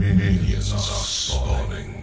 Minions are spawning.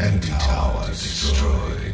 Anti-tower destroyed.